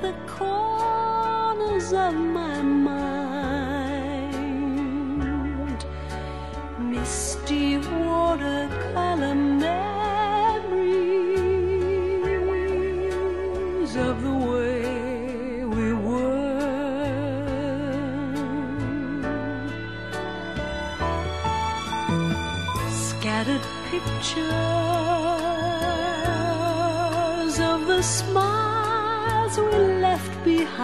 the corners of my mind. Misty watercolor memories of the way we were. Scattered pictures of the smile smiles we left behind,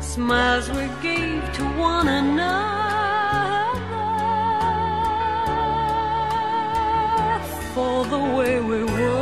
smiles we gave to one another for the way we were.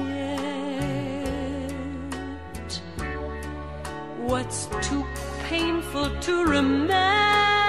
what's too painful to remember